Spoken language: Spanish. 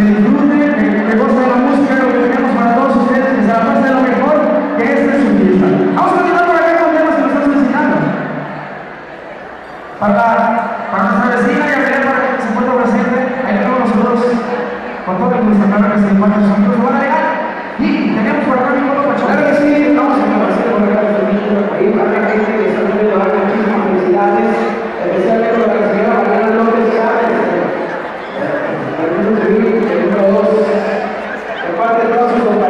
se disfrute, que, que goce de la música, lo que tenemos para todos ustedes, que se la pasen lo mejor, que esta es su fiesta. Vamos a continuar por acá con temas que nos están solicitando. Para, para nuestra vecina y a para que se encuentra presente, ahí tenemos nosotros con todo el claro que se encuentra nosotros, lo van Gracias.